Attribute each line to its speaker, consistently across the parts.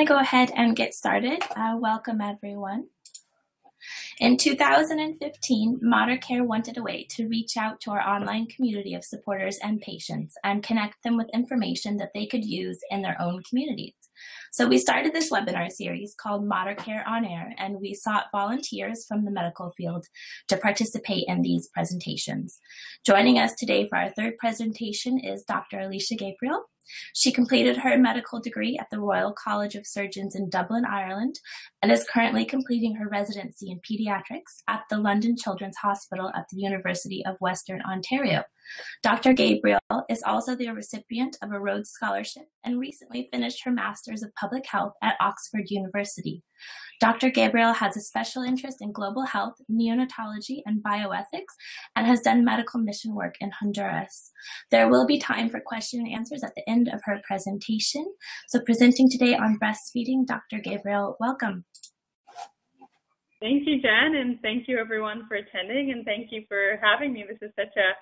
Speaker 1: going to go ahead and get started. Uh, welcome, everyone. In 2015, Care wanted a way to reach out to our online community of supporters and patients and connect them with information that they could use in their own communities. So we started this webinar series called Care on Air, and we sought volunteers from the medical field to participate in these presentations. Joining us today for our third presentation is Dr. Alisha Gabriel. She completed her medical degree at the Royal College of Surgeons in Dublin, Ireland, and is currently completing her residency in pediatrics at the London Children's Hospital at the University of Western Ontario. Dr. Gabriel is also the recipient of a Rhodes Scholarship and recently finished her Master's of Public Health at Oxford University. Dr. Gabriel has a special interest in global health, neonatology, and bioethics, and has done medical mission work in Honduras. There will be time for question and answers at the end of her presentation. So presenting today on breastfeeding, Dr. Gabriel, welcome.
Speaker 2: Thank you, Jen, and thank you everyone for attending, and thank you for having me. This is such a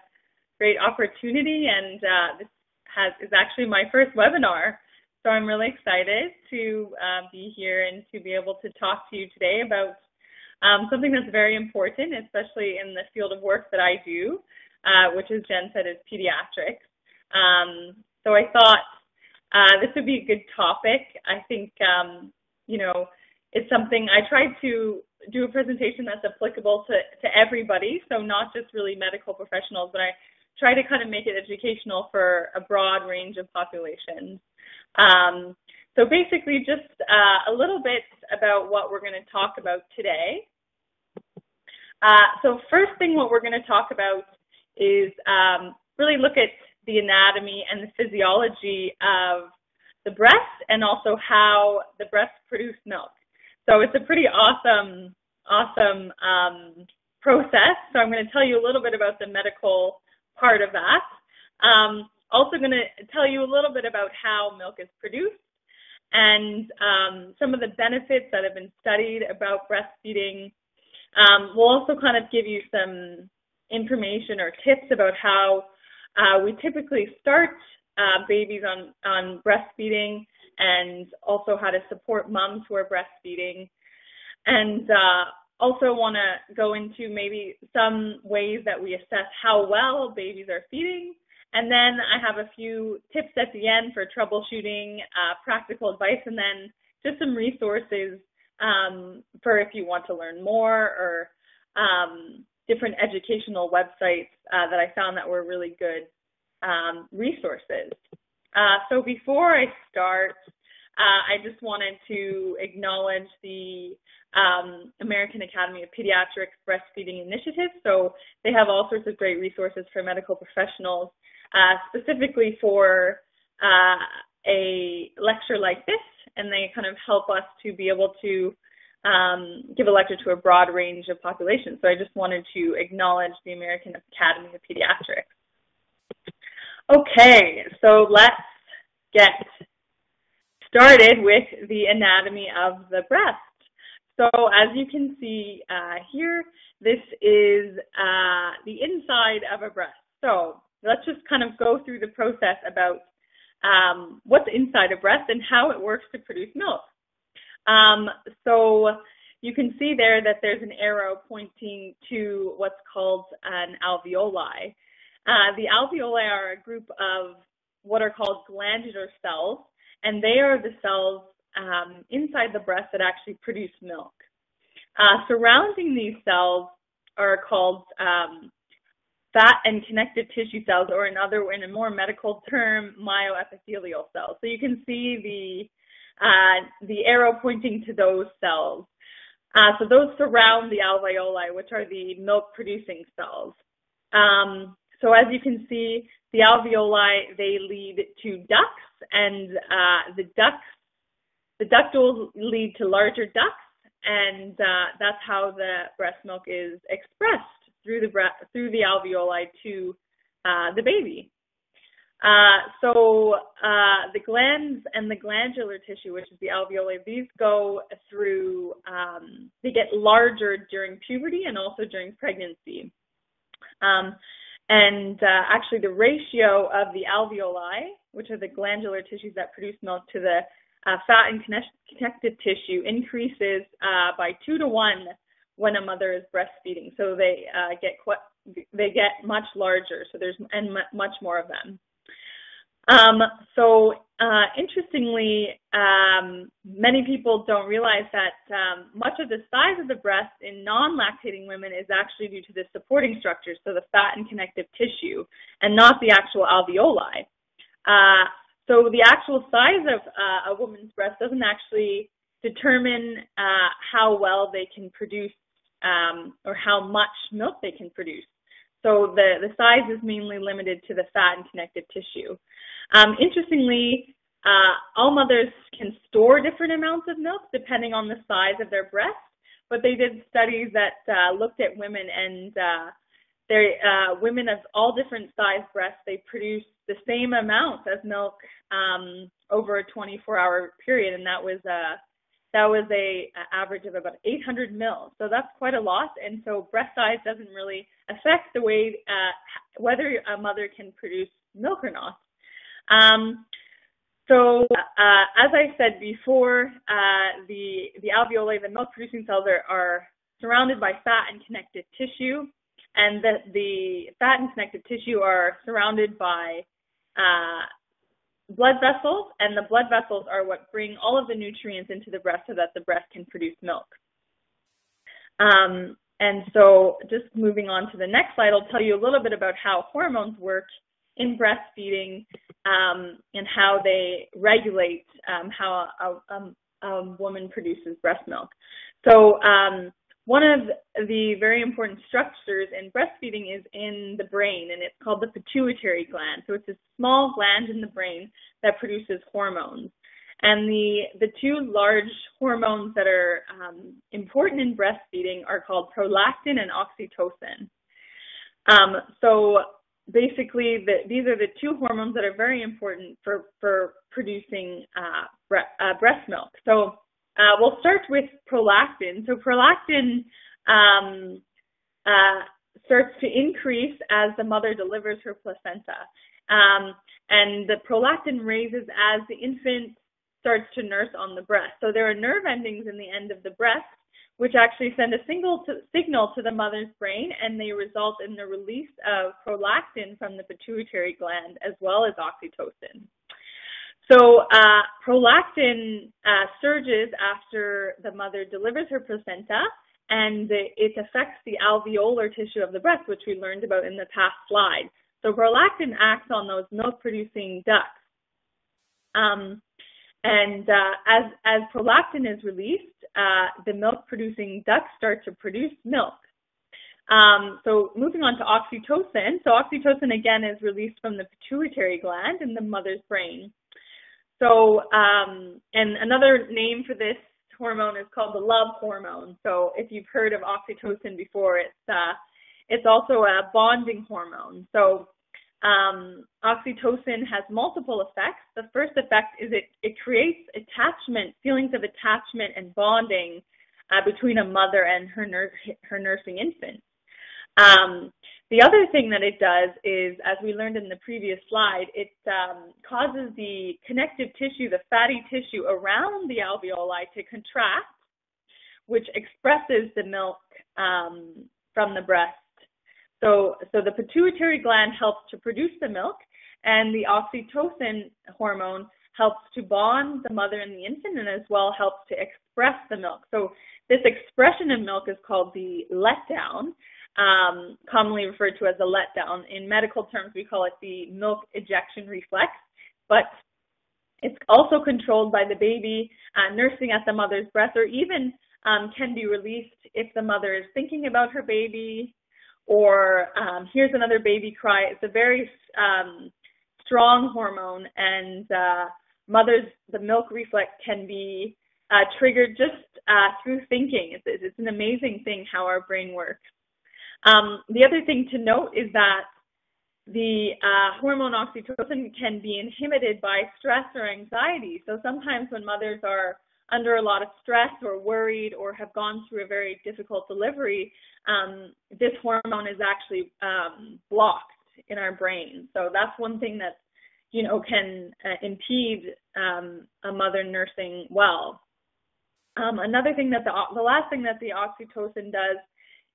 Speaker 2: great opportunity, and uh, this has is actually my first webinar. So I'm really excited to uh, be here and to be able to talk to you today about um, something that's very important, especially in the field of work that I do, uh, which, as Jen said, is pediatrics. Um, so I thought uh, this would be a good topic. I think, um, you know, it's something I tried to do a presentation that's applicable to, to everybody, so not just really medical professionals, but I try to kind of make it educational for a broad range of populations. Um, so basically, just uh, a little bit about what we're going to talk about today. Uh, so first thing what we're going to talk about is um, really look at the anatomy and the physiology of the breast and also how the breast produce milk. So it's a pretty awesome, awesome um, process. So I'm going to tell you a little bit about the medical part of that. Um, also going to tell you a little bit about how milk is produced and um, some of the benefits that have been studied about breastfeeding. Um, we'll also kind of give you some information or tips about how uh, we typically start uh, babies on, on breastfeeding and also how to support moms who are breastfeeding. And uh, also want to go into maybe some ways that we assess how well babies are feeding. And then I have a few tips at the end for troubleshooting, uh, practical advice, and then just some resources um, for if you want to learn more or um, different educational websites uh, that I found that were really good um, resources. Uh, so before I start, uh, I just wanted to acknowledge the um, American Academy of Pediatrics Breastfeeding Initiative. So they have all sorts of great resources for medical professionals, specifically for uh, a lecture like this, and they kind of help us to be able to um, give a lecture to a broad range of populations. So I just wanted to acknowledge the American Academy of Pediatrics. Okay, so let's get started with the anatomy of the breast. So as you can see uh, here, this is uh, the inside of a breast. So let's just kind of go through the process about um, what's inside a breast and how it works to produce milk. Um, so you can see there that there's an arrow pointing to what's called an alveoli. Uh, the alveoli are a group of what are called glandular cells and they are the cells um, inside the breast that actually produce milk. Uh, surrounding these cells are called um, fat and connective tissue cells, or another, in a more medical term, myoepithelial cells. So you can see the uh, the arrow pointing to those cells. Uh, so those surround the alveoli, which are the milk-producing cells. Um, so as you can see, the alveoli, they lead to ducts, and uh, the ducts, the ductules lead to larger ducts, and uh, that's how the breast milk is expressed through the bre- through the alveoli to uh, the baby. Uh, so uh, the glands and the glandular tissue, which is the alveoli, these go through. Um, they get larger during puberty and also during pregnancy. Um, and uh, actually, the ratio of the alveoli, which are the glandular tissues that produce milk, to the uh, fat and connective tissue increases uh, by two to one when a mother is breastfeeding. So they uh, get quite, they get much larger. So there's and much more of them. Um, so uh, interestingly, um, many people don't realize that um, much of the size of the breast in non-lactating women is actually due to the supporting structures, so the fat and connective tissue, and not the actual alveoli. Uh, so the actual size of uh, a woman's breast doesn't actually determine uh, how well they can produce um, or how much milk they can produce. So the, the size is mainly limited to the fat and connective tissue. Um, interestingly, uh, all mothers can store different amounts of milk depending on the size of their breast, but they did studies that uh, looked at women and uh, they, uh, women of all different size breasts, they produce the same amount of milk um, over a 24-hour period, and that was uh, that was a, a average of about 800 mils. So that's quite a lot, and so breast size doesn't really affect the way uh, whether a mother can produce milk or not. Um, so, uh, as I said before, uh, the, the alveoli, the milk producing cells, are, are surrounded by fat and connective tissue, and the, the fat and connective tissue are surrounded by uh, blood vessels, and the blood vessels are what bring all of the nutrients into the breast so that the breast can produce milk. Um, and so, just moving on to the next slide, I'll tell you a little bit about how hormones work in breastfeeding um, and how they regulate um, how a, a, a, woman produces breast milk. So um, one of the very important structures in breastfeeding is in the brain, and it's called the pituitary gland. So it's a small gland in the brain that produces hormones. And the, the two large hormones that are um, important in breastfeeding are called prolactin and oxytocin. Um, so basically, the, these are the two hormones that are very important for, for producing uh, bre- uh, breast milk. So uh, we'll start with prolactin. So prolactin um, uh, starts to increase as the mother delivers her placenta. Um, and the prolactin raises as the infant starts to nurse on the breast. So there are nerve endings in the end of the breast which actually send a single to, signal to the mother's brain and they result in the release of prolactin from the pituitary gland as well as oxytocin. So uh, prolactin uh, surges after the mother delivers her placenta and it affects the alveolar tissue of the breast, which we learned about in the past slide. So prolactin acts on those milk-producing ducts. Um, and uh, as, as prolactin is released, uh, the milk producing ducts start to produce milk. Um, so moving on to oxytocin. So oxytocin again is released from the pituitary gland in the mother's brain. So um, and another name for this hormone is called the love hormone. So if you've heard of oxytocin before, it's uh, it's also a bonding hormone. So um, oxytocin has multiple effects. The first effect is it, it creates attachment, feelings of attachment and bonding uh, between a mother and her, nur- her nursing infant. Um, the other thing that it does is, as we learned in the previous slide, it um, causes the connective tissue, the fatty tissue around the alveoli to contract, which expresses the milk um, from the breast so, so the pituitary gland helps to produce the milk, and the oxytocin hormone helps to bond the mother and the infant, and as well helps to express the milk. So this expression of milk is called the letdown, um, commonly referred to as a letdown. In medical terms, we call it the milk ejection reflex, but it's also controlled by the baby uh, nursing at the mother's breast, or even um, can be released if the mother is thinking about her baby, or um, hears another baby cry. It's a very um, strong hormone, and uh, mothers, the milk reflex can be uh, triggered just uh, through thinking. It's, it's an amazing thing how our brain works. Um, the other thing to note is that the uh, hormone oxytocin can be inhibited by stress or anxiety. So sometimes when mothers are under a lot of stress or worried or have gone through a very difficult delivery, um, this hormone is actually um, blocked in our brain. So that's one thing that, you know, can uh, impede um, a mother nursing well. Um, another thing that the, the last thing that the oxytocin does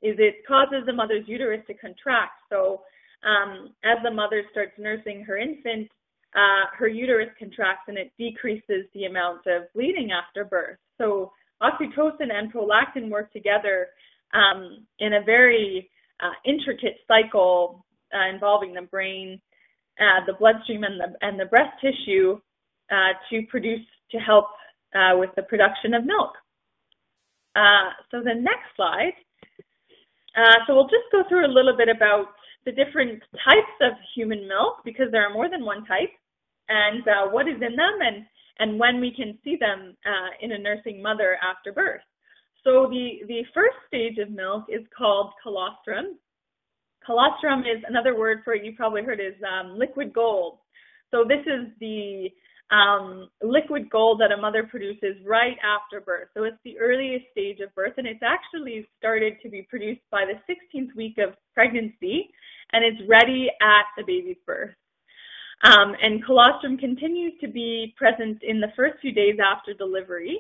Speaker 2: is it causes the mother's uterus to contract. So um, as the mother starts nursing her infant, uh, her uterus contracts and it decreases the amount of bleeding after birth. So oxytocin and prolactin work together um, in a very uh, intricate cycle uh, involving the brain, uh, the bloodstream, and the and the breast tissue uh, to produce to help uh, with the production of milk. so the next slide. So we'll just go through a little bit about the different types of human milk because there are more than one type and uh, what is in them and, and when we can see them uh, in a nursing mother after birth. So the, the first stage of milk is called colostrum. Colostrum is another word for it you probably heard is um, liquid gold. So this is the um, liquid gold that a mother produces right after birth. So it's the earliest stage of birth, and it's actually started to be produced by the 16th week of pregnancy, and it's ready at the baby's birth. Um, and colostrum continues to be present in the first few days after delivery.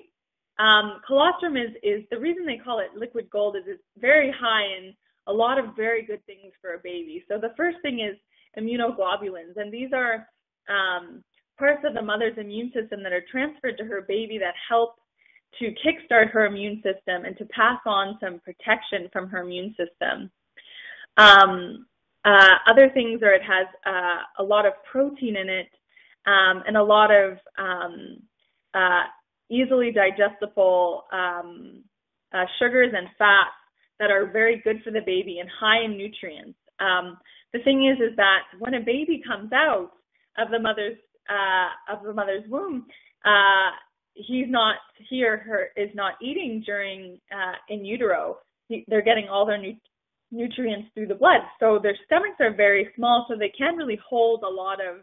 Speaker 2: Um, colostrum is, is the reason they call it liquid gold is it's very high in a lot of very good things for a baby. So the first thing is immunoglobulins, and these are um, parts of the mother's immune system that are transferred to her baby that help to kickstart her immune system and to pass on some protection from her immune system. Um, uh, other things are it has uh, a lot of protein in it um, and a lot of um, uh, easily digestible um, uh, sugars and fats that are very good for the baby and high in nutrients. Um, the thing is, is that when a baby comes out of the mother's uh, of the mother's womb, uh, he's not he or her is not eating during uh, in utero. He, they're getting all their nu- nutrients through the blood. So their stomachs are very small, so they can't really hold a lot of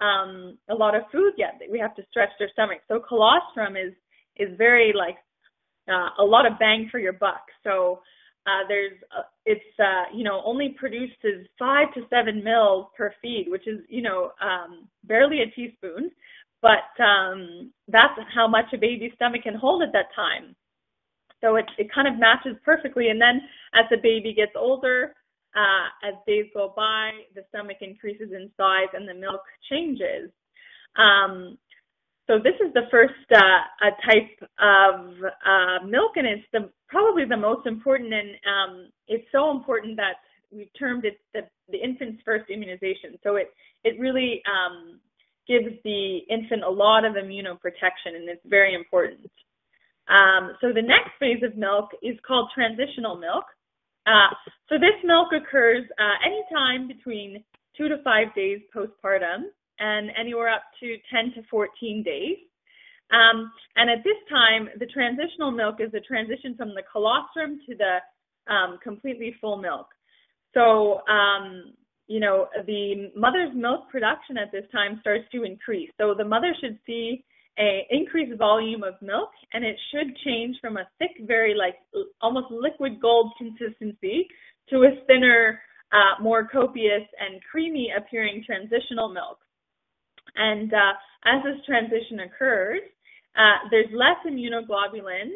Speaker 2: um, a lot of food yet. We have to stretch their stomach. So colostrum is is very like uh, a lot of bang for your buck. So uh, there's uh, it's uh, you know only produces five to seven mils per feed, which is you know um, barely a teaspoon, but um, that's how much a baby's stomach can hold at that time. So it, it kind of matches perfectly. And then as the baby gets older, uh, as days go by, the stomach increases in size and the milk changes. Um, so this is the first uh, type of uh, milk, and it's the, probably the most important. And um, it's so important that we've termed it the, the infant's first immunization. So it it really um, gives the infant a lot of immunoprotection, and it's very important. Um, so the next phase of milk is called transitional milk. Uh, so this milk occurs uh, anytime between two to five days postpartum and anywhere up to 10 to 14 days. Um, and at this time, the transitional milk is a transition from the colostrum to the um, completely full milk. So, um, you know, the mother's milk production at this time starts to increase. So the mother should see a increased volume of milk and it should change from a thick very like almost liquid gold consistency to a thinner uh, more copious and creamy appearing transitional milk and uh, as this transition occurs uh, there's less immunoglobulins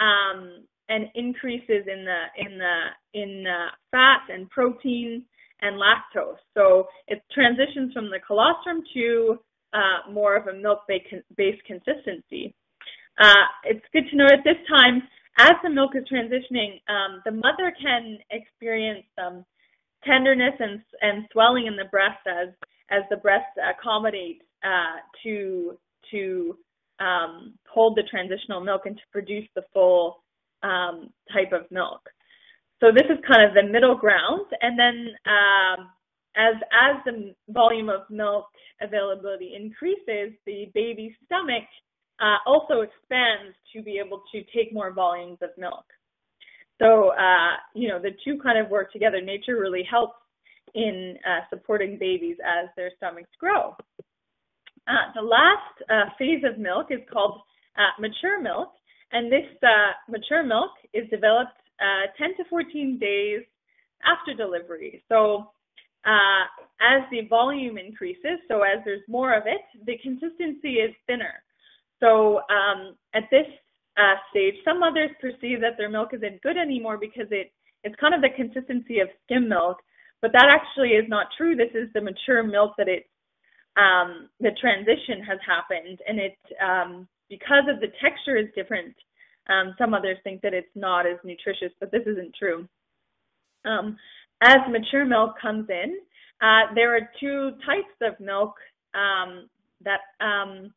Speaker 2: um, and increases in the in the in the fat and protein and lactose so it transitions from the colostrum to uh, more of a milk-based consistency. Uh, it's good to know at this time, as the milk is transitioning, um, the mother can experience some tenderness and, and swelling in the breast as as the breast accommodates uh, to to um, hold the transitional milk and to produce the full um, type of milk. So this is kind of the middle ground, and then um, as as the volume of milk availability increases, the baby's stomach uh, also expands to be able to take more volumes of milk. So uh, you know the two kind of work together. Nature really helps in uh, supporting babies as their stomachs grow. Uh, the last uh, phase of milk is called uh, mature milk, and this mature milk is developed 10 to 14 days after delivery. So uh, as the volume increases, so as there's more of it, the consistency is thinner. So um, at this uh, stage, some mothers perceive that their milk isn't good anymore because it it's kind of the consistency of skim milk, but that actually is not true. This is the mature milk that it um, the transition has happened, and it um, because of the texture is different. Um, some others think that it's not as nutritious, but this isn't true. Um, as mature milk comes in, uh, there are two types of milk um, that um,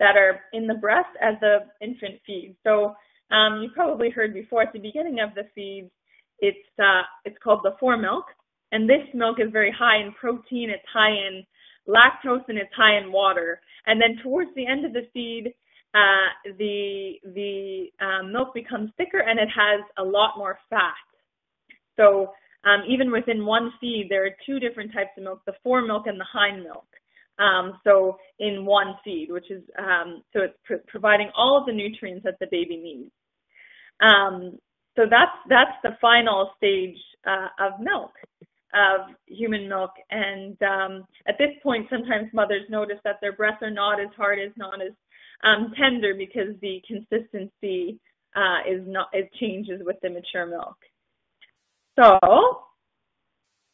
Speaker 2: that are in the breast as the infant feeds. So you probably heard before at the beginning of the feeds, it's uh, it's called the fore milk, and this milk is very high in protein. It's high in lactose and it's high in water. And then towards the end of the feed, uh, the the um, milk becomes thicker and it has a lot more fat. So um, even within one feed, there are two different types of milk: the fore milk and the hind milk. Um, so in one feed, which is um, so it's pr- providing all of the nutrients that the baby needs. Um, so that's that's the final stage uh, of milk, of human milk. And um, at this point, sometimes mothers notice that their breasts are not as hard, as not as um, tender because the consistency uh, is not it changes with the mature milk. So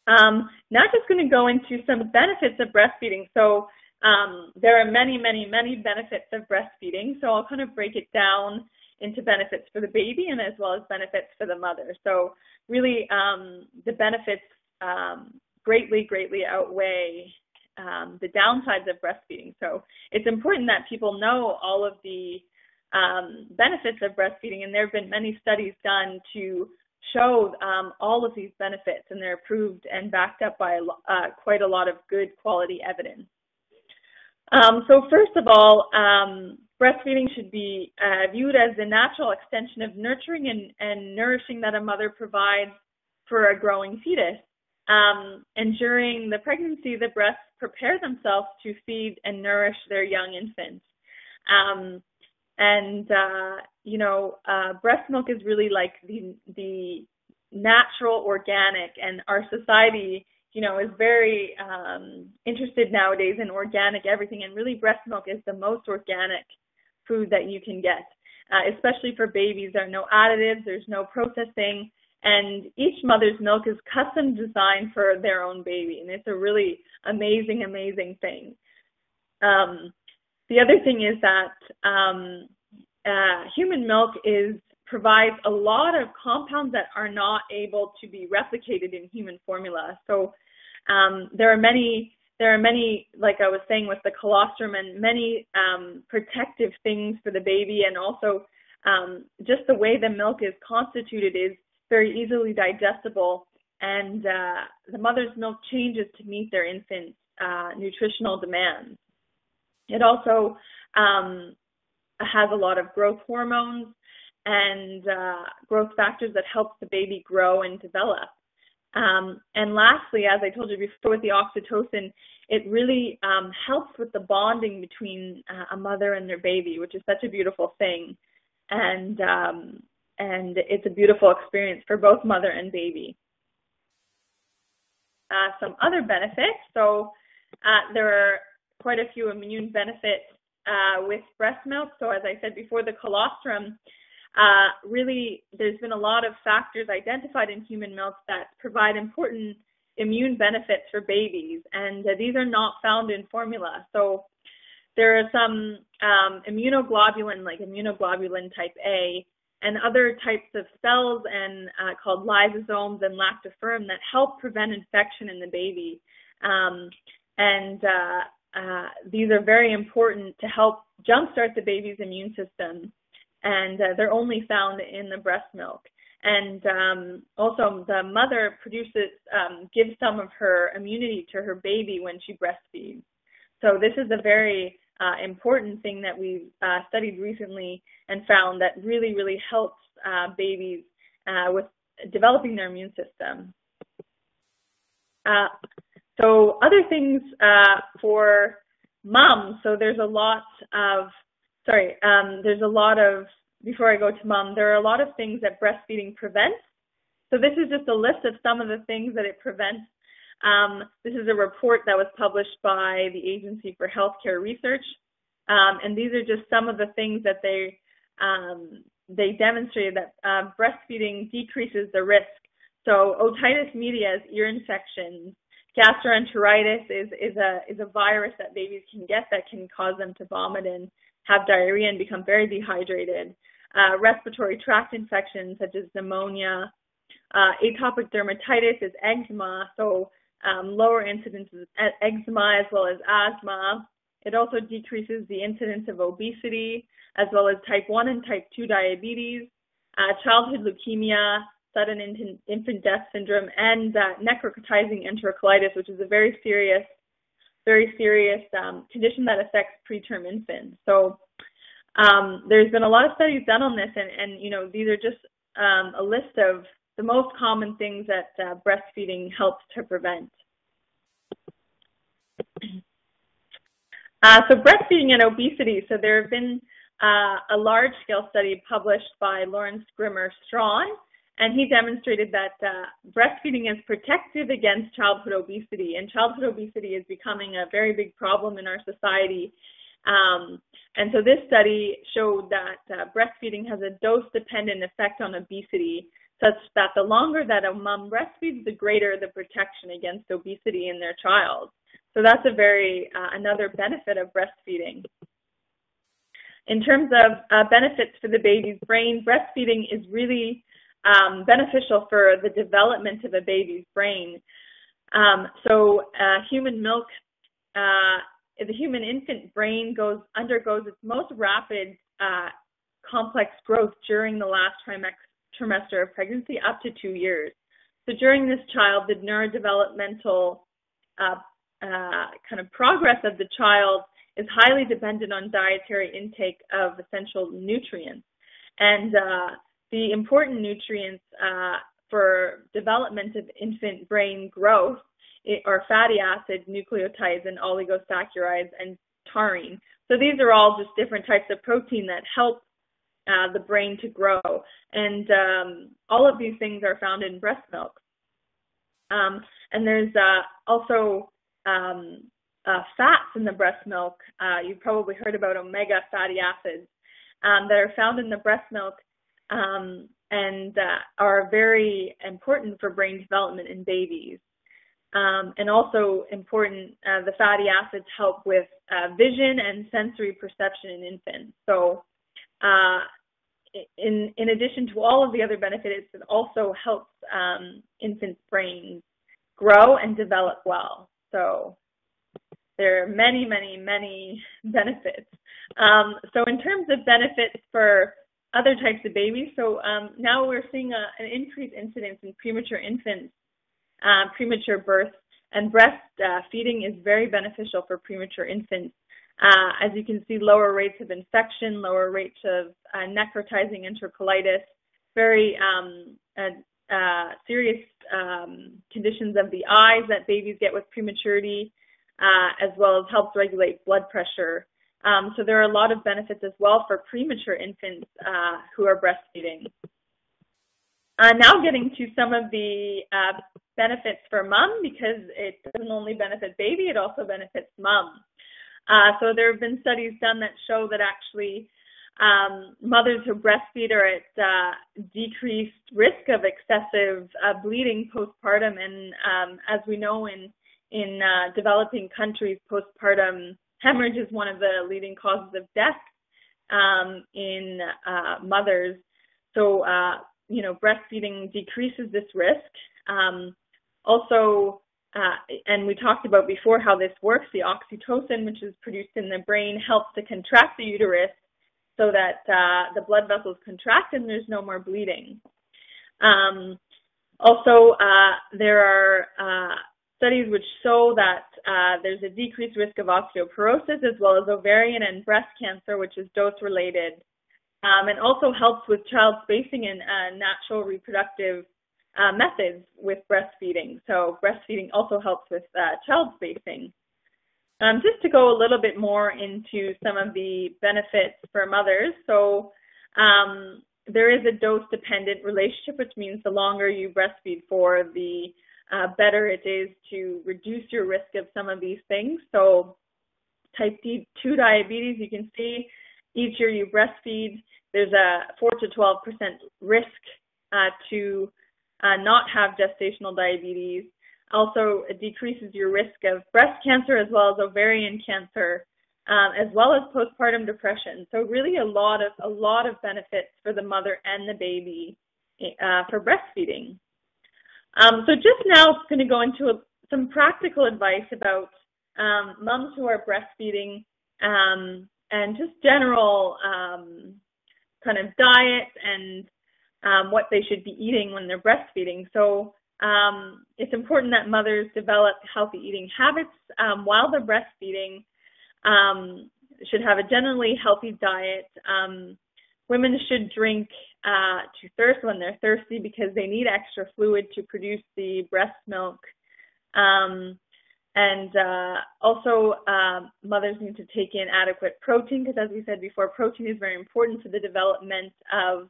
Speaker 2: um, now just going to go into some benefits of breastfeeding. So um, there are many, many, many benefits of breastfeeding. So I'll kind of break it down into benefits for the baby and as well as benefits for the mother. So really um, the benefits um, greatly, greatly outweigh um, the downsides of breastfeeding. So it's important that people know all of the um, benefits of breastfeeding, and there have been many studies done to show um, all of these benefits, and they're approved and backed up by uh, quite a lot of good quality evidence. Um, so first of all, um, breastfeeding should be uh, viewed as the natural extension of nurturing and, and, nourishing that a mother provides for a growing fetus. Um, and during the pregnancy, the breasts prepare themselves to feed and nourish their young infants. Um, and uh, you know, uh, breast milk is really like the the natural, organic, and our society, you know, is very um, interested nowadays in organic everything. And really, breast milk is the most organic food that you can get, uh, especially for babies. There are no additives, there's no processing, and each mother's milk is custom designed for their own baby, and it's a really amazing, amazing thing. Um, the other thing is that um, uh, human milk is provides a lot of compounds that are not able to be replicated in human formula. So um, there are many there are many, like I was saying with the colostrum, and many um, protective things for the baby, and also um, just the way the milk is constituted is very easily digestible, and uh, the mother's milk changes to meet their infant's uh, nutritional demands. It also um, has a lot of growth hormones and uh, growth factors that help the baby grow and develop. Um, and lastly, as I told you before with the oxytocin, it really um, helps with the bonding between uh, a mother and their baby, which is such a beautiful thing. And um, and it's a beautiful experience for both mother and baby. Uh, some other benefits. So uh, there are quite a few immune benefits uh, with breast milk. So as I said before, the colostrum, uh, really there's been a lot of factors identified in human milk that provide important immune benefits for babies, and these are not found in formula. So there are some um, immunoglobulin, like immunoglobulin type A, and other types of cells and uh, called lysozymes and lactoferrin that help prevent infection in the baby. Um, and uh, uh, these are very important to help jumpstart the baby's immune system, and uh, they're only found in the breast milk. And um, also, the mother produces, um, gives some of her immunity to her baby when she breastfeeds. So this is a very uh, important thing that we've uh, studied recently and found that really, really helps uh, babies uh, with developing their immune system. Uh, so other things uh, for moms. So there's a lot of sorry. Um, there's a lot of before I go to mom. There are a lot of things that breastfeeding prevents. So this is just a list of some of the things that it prevents. Um, this is a report that was published by the Agency for Healthcare Research, um, and these are just some of the things that they um, they demonstrated that uh, breastfeeding decreases the risk. So otitis media is ear infections. Gastroenteritis is is a is a virus that babies can get that can cause them to vomit and have diarrhea and become very dehydrated. Uh, respiratory tract infections such as pneumonia. Uh, atopic dermatitis is eczema, so um, lower incidence of eczema as well as asthma. It also decreases the incidence of obesity as well as type 1 and type 2 diabetes, uh, childhood leukemia, sudden infant, infant death syndrome, and uh, necrotizing enterocolitis, which is a very serious, very serious um, condition that affects preterm infants. So um, there's been a lot of studies done on this, and, and you know these are just um, a list of the most common things that uh, breastfeeding helps to prevent. Uh, so breastfeeding and obesity. So there have been uh, a large-scale study published by Lawrence Grimmer Strawn, and he demonstrated that uh, breastfeeding is protective against childhood obesity, and childhood obesity is becoming a very big problem in our society. Um, and so this study showed that uh, breastfeeding has a dose-dependent effect on obesity, such that the longer that a mom breastfeeds, the greater the protection against obesity in their child. So that's a very uh, another benefit of breastfeeding. In terms of uh, benefits for the baby's brain, breastfeeding is really um, beneficial for the development of a baby's brain. Um, so uh, human milk, uh, the human infant brain goes undergoes its most rapid uh, complex growth during the last trimester trimester of pregnancy up to two years. So during this child, the neurodevelopmental uh, uh, kind of progress of the child is highly dependent on dietary intake of essential nutrients. And uh, the important nutrients uh, for development of infant brain growth are fatty acids, nucleotides, and oligosaccharides, and taurine. So these are all just different types of protein that help uh, the brain to grow. And um, all of these things are found in breast milk. Um, and there's uh, also um, uh, fats in the breast milk. Uh, you've probably heard about omega fatty acids um, that are found in the breast milk um, and uh, are very important for brain development in babies. Um, and also important, uh, the fatty acids help with vision and sensory perception in infants. So uh, in in addition to all of the other benefits, it also helps um, infants' brains grow and develop well. So there are many, many, many benefits. Um, so in terms of benefits for other types of babies, so um, now we're seeing a, an increased incidence in premature infants, uh, premature birth, and breast uh, feeding is very beneficial for premature infants. Uh, as you can see, lower rates of infection, lower rates of uh, necrotizing enterocolitis, very um, uh, uh, serious um, conditions of the eyes that babies get with prematurity, uh, as well as helps regulate blood pressure. Um, so there are a lot of benefits as well for premature infants uh, who are breastfeeding. now getting to some of the benefits for mom, because it doesn't only benefit baby, it also benefits mom. Uh, so there have been studies done that show that actually um, mothers who breastfeed are at uh, decreased risk of excessive uh, bleeding postpartum, and um, as we know in in uh, developing countries, postpartum hemorrhage is one of the leading causes of death um, in uh, mothers. So uh, you know, breastfeeding decreases this risk. Um, also, uh, and we talked about before how this works. The oxytocin, which is produced in the brain, helps to contract the uterus so that uh, the blood vessels contract and there's no more bleeding. Um, also, uh, there are uh, studies which show that uh, there's a decreased risk of osteoporosis as well as ovarian and breast cancer, which is dose related, um, and also helps with child spacing and uh, natural reproductive uh, methods with breastfeeding. So breastfeeding also helps with uh, child spacing. Um, just to go a little bit more into some of the benefits for mothers. So um, there is a dose-dependent relationship, which means the longer you breastfeed for, the uh, better it is to reduce your risk of some of these things. So, type 2 diabetes, you can see each year you breastfeed, there's a 4 to 12% risk uh, to uh, not have gestational diabetes. Also, it decreases your risk of breast cancer as well as ovarian cancer, um, as well as postpartum depression. So, really, a lot of a lot of benefits for the mother and the baby uh, for breastfeeding. Um, so, just now, I'm going to go into a, some practical advice about um, moms who are breastfeeding um, and just general um, kind of diet and um, what they should be eating when they're breastfeeding. So um, it's important that mothers develop healthy eating habits um, while they're breastfeeding. Um, should have a generally healthy diet. Um, women should drink uh, to thirst when they're thirsty because they need extra fluid to produce the breast milk. Um, and uh, also, mothers need to take in adequate protein because, as we said before, protein is very important for the development of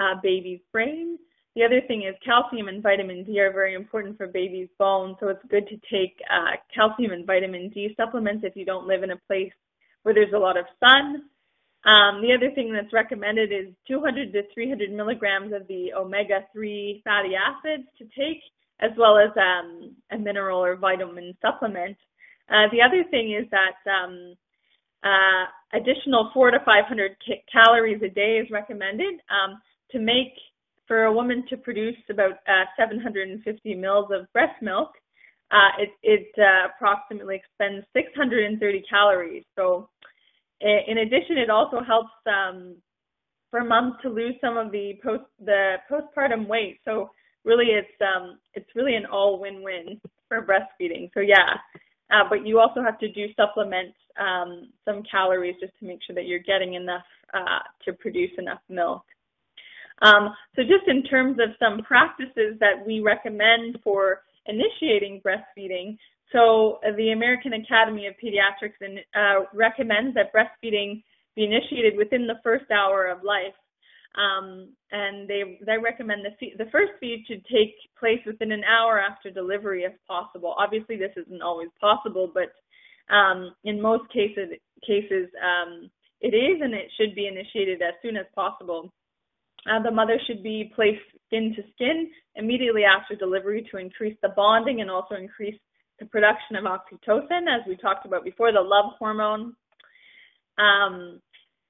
Speaker 2: uh, baby's brain. The other thing is calcium and vitamin D are very important for baby's bones, so it's good to take uh, calcium and vitamin D supplements if you don't live in a place where there's a lot of sun. Um, the other thing that's recommended is 200 to 300 milligrams of the omega-3 fatty acids to take, as well as um, a mineral or vitamin supplement. Uh, the other thing is that um, uh, additional four to 500 calories a day is recommended. Um, to make for a woman to produce about uh, 750 mils of breast milk, uh, it, it uh, approximately expends 630 calories. So, in addition, it also helps um, for moms to lose some of the post the postpartum weight. So, really, it's um, it's really an all win-win for breastfeeding. So, yeah. Uh, but you also have to do supplement um, some calories just to make sure that you're getting enough uh, to produce enough milk. Um, so just in terms of some practices that we recommend for initiating breastfeeding, so the American Academy of Pediatrics uh, recommends that breastfeeding be initiated within the first hour of life. Um, and they they recommend the the first feed should take place within an hour after delivery, if possible. Obviously, this isn't always possible, but um, in most cases cases um, it is, and it should be initiated as soon as possible. Uh, the mother should be placed skin to skin immediately after delivery to increase the bonding and also increase the production of oxytocin, as we talked about before, the love hormone. Um,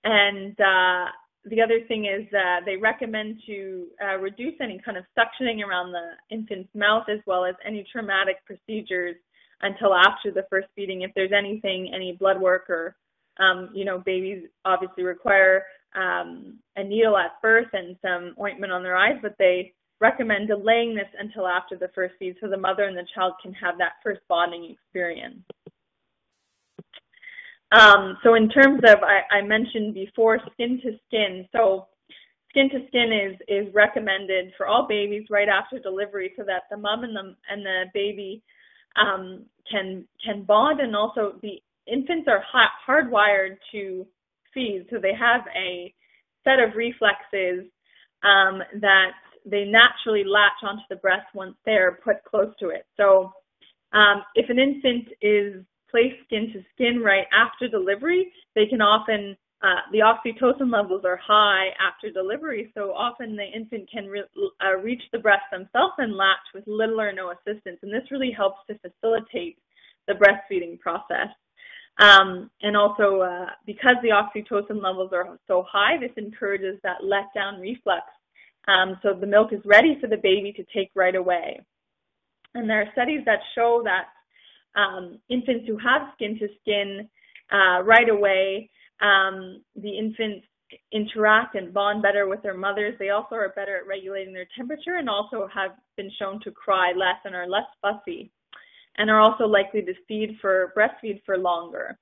Speaker 2: and uh, the other thing is uh, they recommend to uh, reduce any kind of suctioning around the infant's mouth as well as any traumatic procedures until after the first feeding. If there's anything, any blood work or, um, you know, babies obviously require um, a needle at birth and some ointment on their eyes, but they recommend delaying this until after the first feed so the mother and the child can have that first bonding experience. Um, so in terms of, I, I, mentioned before, skin to skin. So skin to skin is is recommended for all babies right after delivery, so that the mom and the and the baby um, can can bond, and also the infants are hardwired to feed. So they have a set of reflexes um, that they naturally latch onto the breast once they're put close to it. So um, if an infant is placed skin to skin right after delivery, they can often uh, the oxytocin levels are high after delivery, so often the infant can re- uh, reach the breast themselves and latch with little or no assistance, and this really helps to facilitate the breastfeeding process. Um, and also, uh, because the oxytocin levels are so high, this encourages that letdown reflex. Um, so the milk is ready for the baby to take right away. And there are studies that show that um, infants who have skin to skin uh, right away, um, the infants interact and bond better with their mothers. They also are better at regulating their temperature and also have been shown to cry less and are less fussy and are also likely to feed for breastfeed for longer.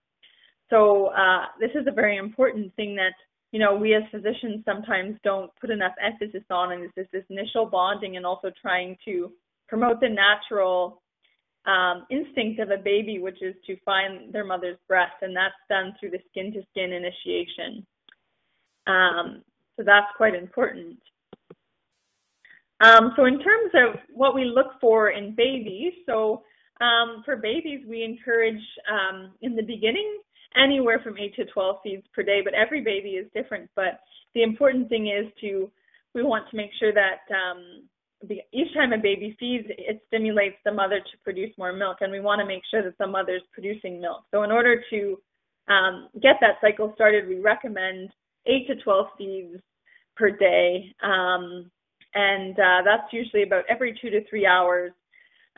Speaker 2: So uh, this is a very important thing that you know we as physicians sometimes don't put enough emphasis on, and it's this initial bonding and also trying to promote the natural um, instinct of a baby, which is to find their mother's breast, and that's done through the skin to skin initiation. Um, so that's quite important. Um, so in terms of what we look for in babies, so um, for babies, we encourage um, in the beginning anywhere from 8 to 12 feeds per day, but every baby is different. But the important thing is to, we want to make sure that um, each time a baby feeds, it stimulates the mother to produce more milk, and we want to make sure that the mother's producing milk. So in order to um, get that cycle started, we recommend 8 to 12 feeds per day, um, and uh, that's usually about every two to three hours.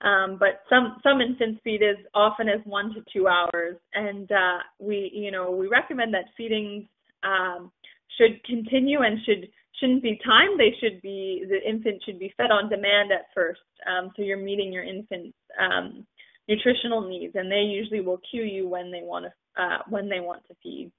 Speaker 2: Um, but some some infants feed as often as one to two hours, and uh, we you know we recommend that feedings um, should continue and should shouldn't be timed. They should be the infant should be fed on demand at first, um, so you're meeting your infant's um, nutritional needs, and they usually will cue you when they want to uh, when they want to feed.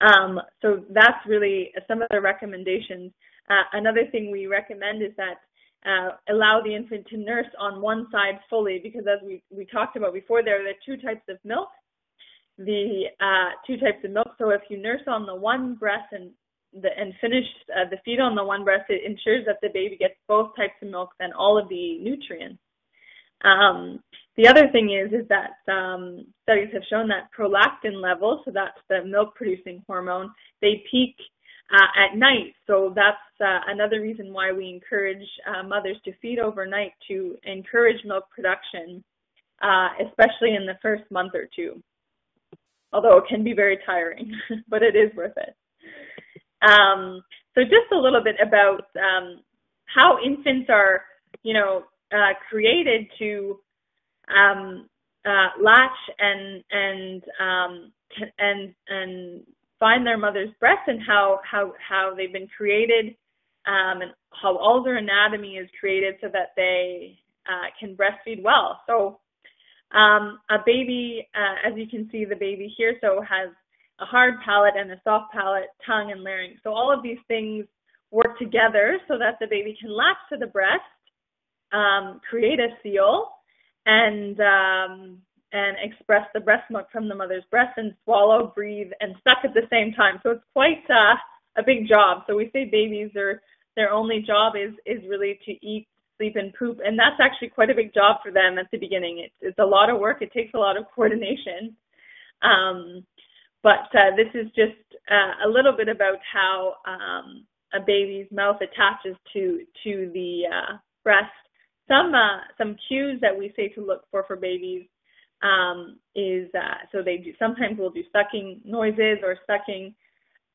Speaker 2: Um, so that's really some of the recommendations. Uh, another thing we recommend is that uh, allow the infant to nurse on one side fully because as we, we talked about before, there are the two types of milk. The uh, two types of milk. So if you nurse on the one breast and the, and finish uh, the feed on the one breast, it ensures that the baby gets both types of milk and all of the nutrients. Um, the other thing is is that um, studies have shown that prolactin levels, so that's the milk producing hormone, they peak uh, at night. So that's uh, another reason why we encourage uh, mothers to feed overnight to encourage milk production, uh, especially in the first month or two. Although it can be very tiring, but it is worth it. Um, so just a little bit about um, how infants are, you know, uh, created to um, uh, latch and and um, and and find their mother's breast and how how how they've been created um, and how all their anatomy is created so that they uh, can breastfeed well. So um, a baby, uh, as you can see, the baby here, so has a hard palate and a soft palate, tongue and larynx. So all of these things work together so that the baby can latch to the breast, um, create a seal, and um, and express the breast milk from the mother's breast and swallow, breathe, and suck at the same time. So it's quite uh, a big job. So we say babies are their only job is is really to eat, sleep, and poop, and that's actually quite a big job for them at the beginning. It's it's a lot of work. It takes a lot of coordination. Um, but uh, this is just uh, a little bit about how um, a baby's mouth attaches to to the uh, breast some uh, some cues that we say to look for for babies um, is uh, so they do sometimes will do sucking noises or sucking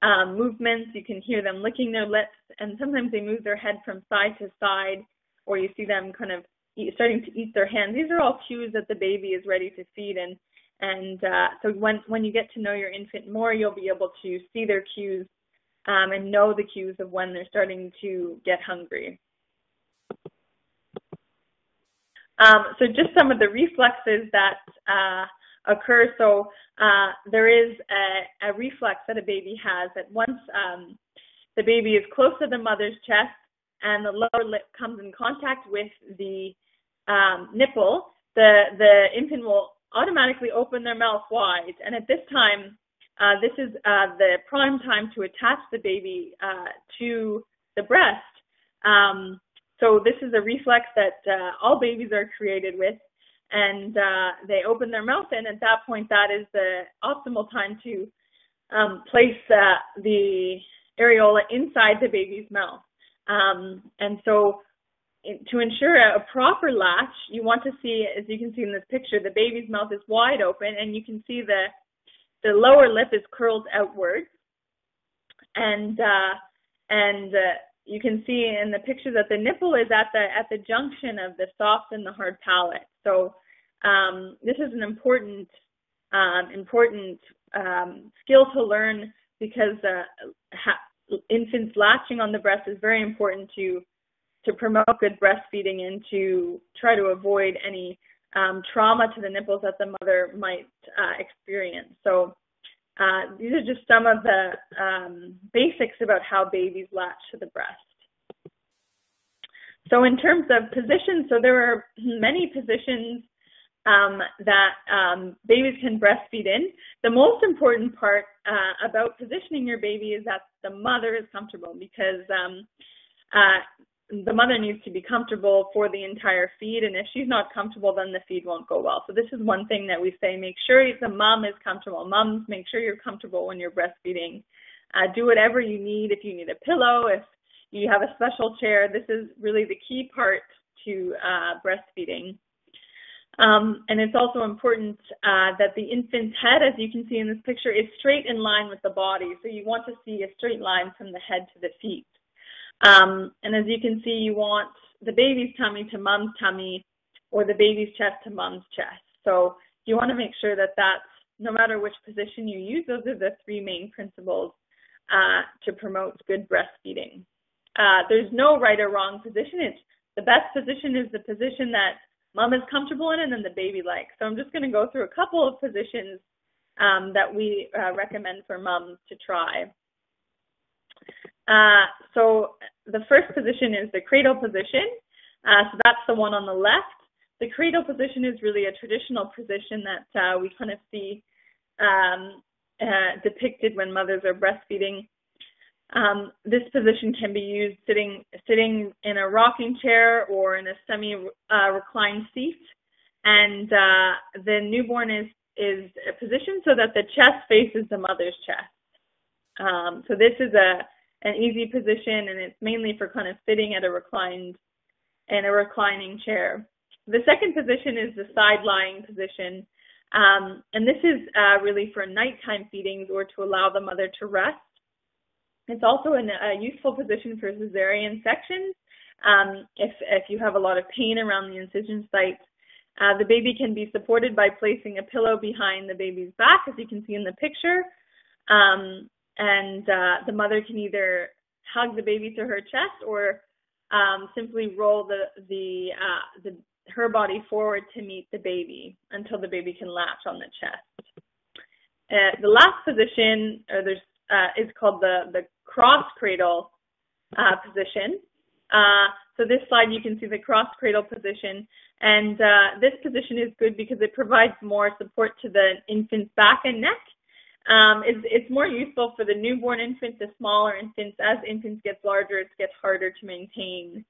Speaker 2: um, movements. You can hear them licking their lips, and sometimes they move their head from side to side, or you see them kind of eat, starting to eat their hands. These are all cues that the baby is ready to feed, and and uh, so when when you get to know your infant more, you'll be able to see their cues um, and know the cues of when they're starting to get hungry. Um, so just some of the reflexes that uh, occur. So uh, there is a, a, reflex that a baby has that once um, the baby is close to the mother's chest and the lower lip comes in contact with the um, nipple, the, the infant will automatically open their mouth wide. And at this time, uh, this is uh, the prime time to attach the baby uh, to the breast. Um, so this is a reflex that uh, all babies are created with, and uh, they open their mouth, and at that point, that is the optimal time to um, place uh, the areola inside the baby's mouth. Um, and so to ensure a proper latch, you want to see, as you can see in this picture, the baby's mouth is wide open, and you can see the the lower lip is curled outward, and uh, and uh, you can see in the picture that the nipple is at the at the junction of the soft and the hard palate. So um, this is an important um, important um, skill to learn because uh, infants latching on the breast is very important to to promote good breastfeeding and to try to avoid any um, trauma to the nipples that the mother might uh, experience. So uh, these are just some of the um, basics about how babies latch to the breast. So in terms of positions, so there are many positions um, that um, babies can breastfeed in. The most important part uh, about positioning your baby is that the mother is comfortable because um, uh, the mother needs to be comfortable for the entire feed, and if she's not comfortable, then the feed won't go well. So this is one thing that we say: make sure the mom is comfortable. Moms, make sure you're comfortable when you're breastfeeding. Uh, do whatever you need. If you need a pillow, if you have a special chair, this is really the key part to uh, breastfeeding. Um, and it's also important uh, that the infant's head, as you can see in this picture, is straight in line with the body. So you want to see a straight line from the head to the feet. Um, and as you can see, you want the baby's tummy to mom's tummy or the baby's chest to mom's chest. So you want to make sure that that's, no matter which position you use, those are the three main principles uh, to promote good breastfeeding. Uh, there's no right or wrong position. It's the best position is the position that mom is comfortable in and then the baby likes. So I'm just going to go through a couple of positions um, that we uh, recommend for moms to try. Uh, so the first position is the cradle position. Uh, so that's the one on the left. The cradle position is really a traditional position that uh, we kind of see um, uh, depicted when mothers are breastfeeding. Um, this position can be used sitting sitting in a rocking chair or in a semi uh, reclined seat, and uh, the newborn is is positioned so that the chest faces the mother's chest. Um, so this is a an easy position, and it's mainly for kind of sitting at a reclined in a reclining chair. The second position is the side lying position, um, and this is uh, really for nighttime feedings or to allow the mother to rest. It's also an, a useful position for cesarean sections. Um, if, if you have a lot of pain around the incision site, uh, the baby can be supported by placing a pillow behind the baby's back, as you can see in the picture. Um, and uh, the mother can either hug the baby to her chest or um, simply roll the the, uh, the her body forward to meet the baby until the baby can latch on the chest. Uh, the last position, or there's, uh, is called the the cross cradle uh, position. Uh, so this slide, you can see the cross cradle position, and uh, this position is good because it provides more support to the infant's back and neck. Um, it's, it's more useful for the newborn infant, the smaller infants. As infants get larger, it gets harder to maintain.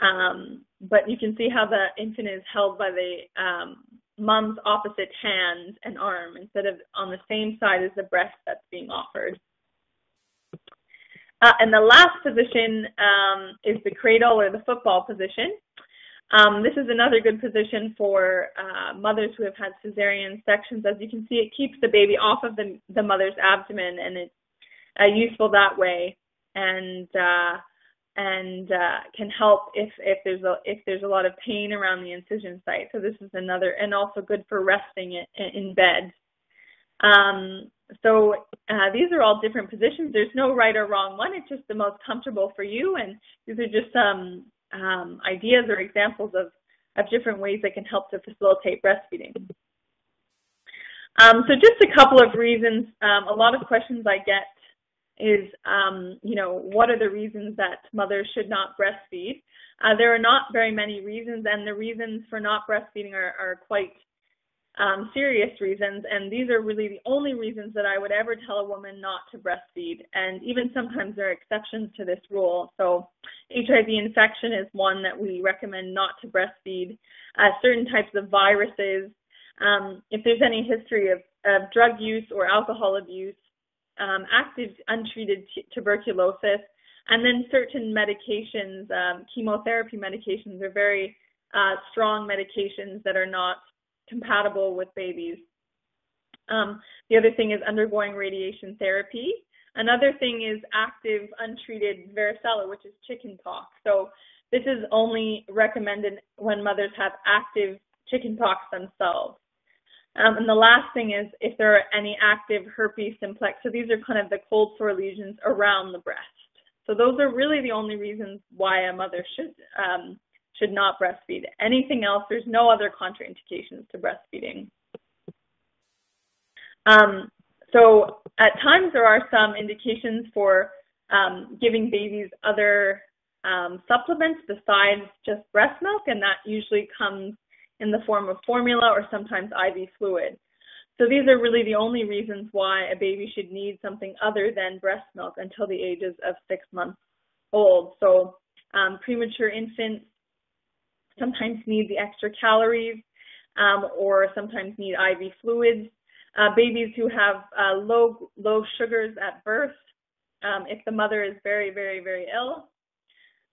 Speaker 2: Um, but you can see how the infant is held by the um, mom's opposite hand and arm instead of on the same side as the breast that's being offered. Uh, and the last position um, is the cradle or the football position. Um, this is another good position for uh, mothers who have had cesarean sections. As you can see, it keeps the baby off of the, the mother's abdomen, and it's uh, useful that way, and uh, and uh, can help if if there's a if there's a lot of pain around the incision site. So this is another, and also good for resting it in bed. Um, so uh, these are all different positions. There's no right or wrong one. It's just the most comfortable for you, and these are just some um, ideas or examples of, of different ways that can help to facilitate breastfeeding. Um, so just a couple of reasons. Um, a lot of questions I get is, um, you know, what are the reasons that mothers should not breastfeed? Uh, there are not very many reasons, and the reasons for not breastfeeding are, are quite um, serious reasons, and these are really the only reasons that I would ever tell a woman not to breastfeed. And even sometimes there are exceptions to this rule. So, HIV infection is one that we recommend not to breastfeed. Uh, certain types of viruses, um, if there's any history of, of drug use or alcohol abuse, um, active untreated tuberculosis, and then certain medications, um, chemotherapy medications are very uh, strong medications that are not compatible with babies. Um, the other thing is undergoing radiation therapy. Another thing is active untreated varicella, which is chickenpox. So this is only recommended when mothers have active chickenpox themselves. Um, and the last thing is if there are any active herpes simplex. So these are kind of the cold sore lesions around the breast. So those are really the only reasons why a mother should um, should not breastfeed. Anything else, there's no other contraindications to breastfeeding. Um, so at times there are some indications for um, giving babies other um, supplements besides just breast milk, and that usually comes in the form of formula or sometimes IV fluid. So these are really the only reasons why a baby should need something other than breast milk until the ages of six months old. So um, premature infants sometimes need the extra calories um, or sometimes need IV fluids. Uh, babies who have uh, low low sugars at birth, um, if the mother is very very very ill.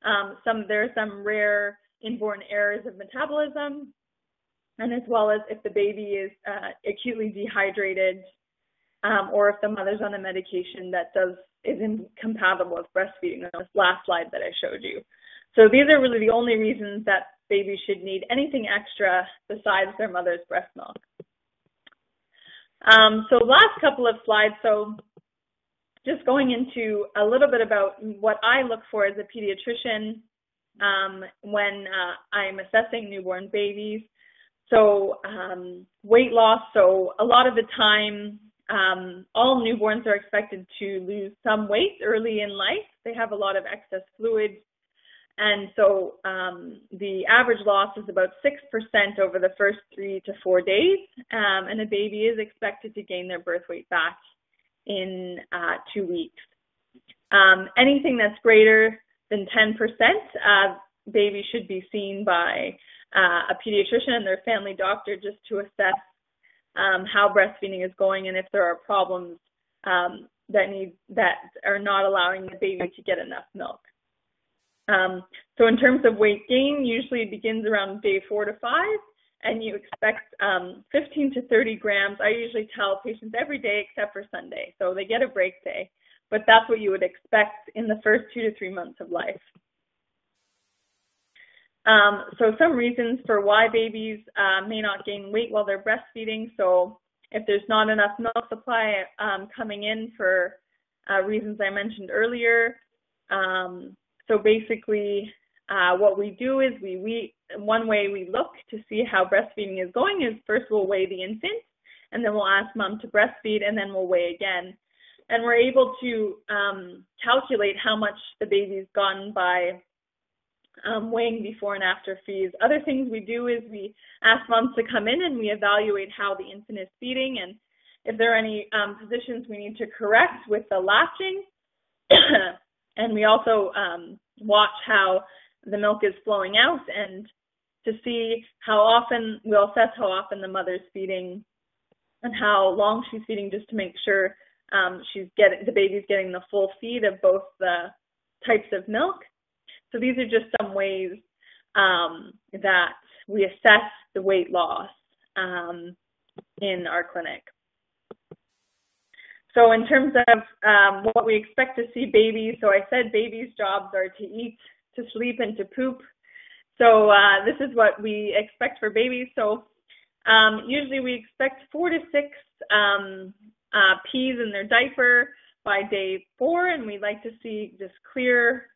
Speaker 2: Um, some there are some rare inborn errors of metabolism, and as well as if the baby is uh, acutely dehydrated, um, or if the mother's on a medication that does is incompatible with breastfeeding. This last slide that I showed you. So these are really the only reasons that babies should need anything extra besides their mother's breast milk. Um, so last couple of slides. So just going into a little bit about what I look for as a pediatrician um, when uh, I'm assessing newborn babies. So um, weight loss. So a lot of the time, um, all newborns are expected to lose some weight early in life. They have a lot of excess fluid and so um, the average loss is about 6% over the first three to four days, um, and a baby is expected to gain their birth weight back in uh, two weeks. Um, anything that's greater than 10%, uh, baby should be seen by uh, a pediatrician and their family doctor just to assess um, how breastfeeding is going and if there are problems um, that need that are not allowing the baby to get enough milk. Um, so in terms of weight gain, usually it begins around day four to five, and you expect um, 15 to 30 grams. I usually tell patients every day except for Sunday, so they get a break day. But that's what you would expect in the first two to three months of life. Um, so some reasons for why babies uh, may not gain weight while they're breastfeeding. So if there's not enough milk supply um, coming in for uh, reasons I mentioned earlier, um, so basically, uh, what we do is we, we one way we look to see how breastfeeding is going is first we'll weigh the infant, and then we'll ask mom to breastfeed, and then we'll weigh again. And we're able to um, calculate how much the baby's gotten by um, weighing before and after feeds. Other things we do is we ask moms to come in and we evaluate how the infant is feeding and if there are any um, positions we need to correct with the latching. and we also um, watch how the milk is flowing out and to see how often we'll assess how often the mother's feeding and how long she's feeding just to make sure um, she's getting the baby's getting the full feed of both the types of milk. So these are just some ways um, that we assess the weight loss um, in our clinic. So in terms of um, what we expect to see babies, so I said babies' jobs are to eat, to sleep, and to poop. So uh, this is what we expect for babies. So um, usually we expect four to six um, uh, pees in their diaper by day four, and we like to see just clear,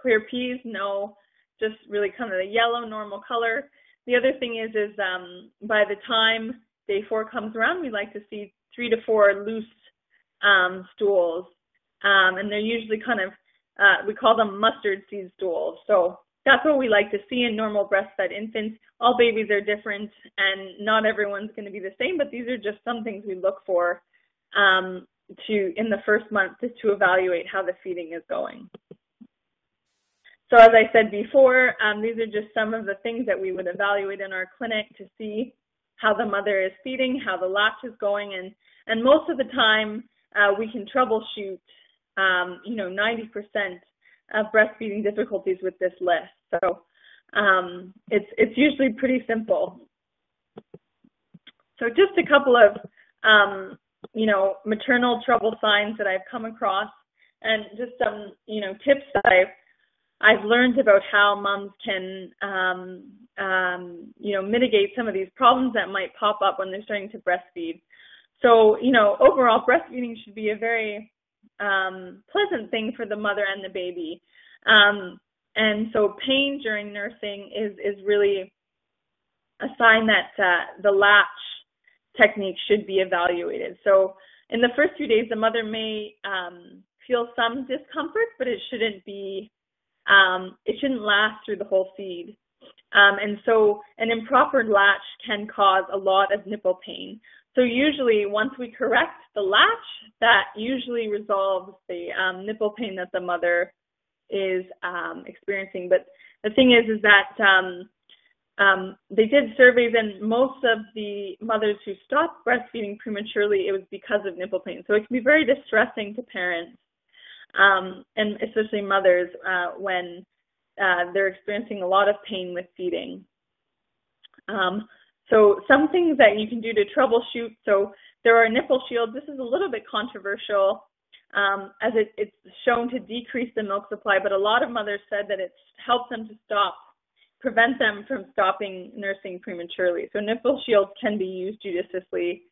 Speaker 2: clear pees, no, just really kind of the yellow normal color. The other thing is, is um, by the time day four comes around, we like to see three to four loose um, stools, um, and they're usually kind of uh, we call them mustard seed stools. So that's what we like to see in normal breastfed infants. All babies are different, and not everyone's going to be the same, but these are just some things we look for um, to in the first month to, to evaluate how the feeding is going. So as I said before, um, these are just some of the things that we would evaluate in our clinic to see how the mother is feeding, how the latch is going, and and most of the time uh, we can troubleshoot, um, you know, 90% of breastfeeding difficulties with this list. So um, it's it's usually pretty simple. So just a couple of um, you know maternal trouble signs that I've come across, and just some you know tips that I've I've learned about how moms can um, um, you know mitigate some of these problems that might pop up when they're starting to breastfeed. So, you know, overall, breastfeeding should be a very um, pleasant thing for the mother and the baby. Um, and so, pain during nursing is is really a sign that uh, the latch technique should be evaluated. So, in the first few days, the mother may um, feel some discomfort, but it shouldn't be um, it shouldn't last through the whole feed. Um, and so an improper latch can cause a lot of nipple pain. So usually, once we correct the latch, that usually resolves the um, nipple pain that the mother is um, experiencing. But the thing is, is that um, um, they did surveys, and most of the mothers who stopped breastfeeding prematurely, it was because of nipple pain. So it can be very distressing to parents, um, and especially mothers, uh, when uh, they're experiencing a lot of pain with feeding. Um, so some things that you can do to troubleshoot. So there are nipple shields. This is a little bit controversial um, as it, it's shown to decrease the milk supply, but a lot of mothers said that it's helped them to stop, prevent them from stopping nursing prematurely. So nipple shields can be used judiciously.